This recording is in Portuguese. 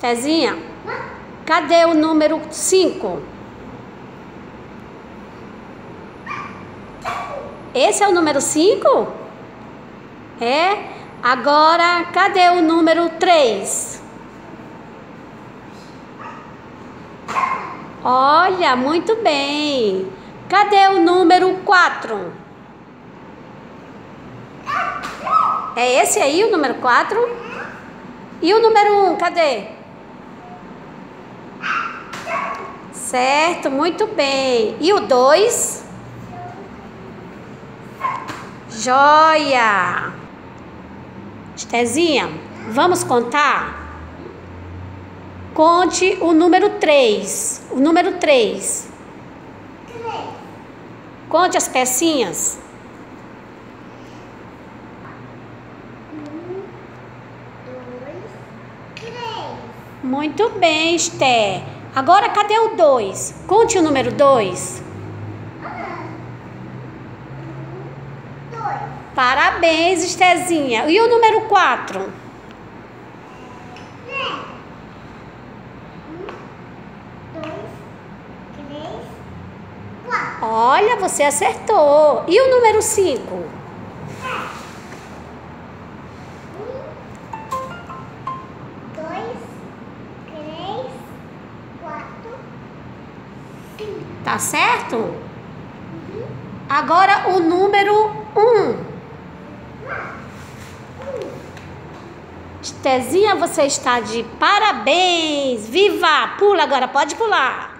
Tezinha, cadê o número 5? Esse é o número 5? É? Agora, cadê o número 3? Olha, muito bem. Cadê o número 4? É esse aí o número 4? E o número 1, um, cadê? Certo, muito bem. E o 2? Joia! Estezinha, vamos contar? Conte o número 3. O número 3. Conte as pecinhas. Muito bem, Esther. Agora cadê o 2? Conte o número 2. Parabéns, Estezinha. E o número 4? Olha, você acertou. E o número 5? Tá certo? Agora o número um. Tezinha, você está de parabéns! Viva! Pula agora, pode pular!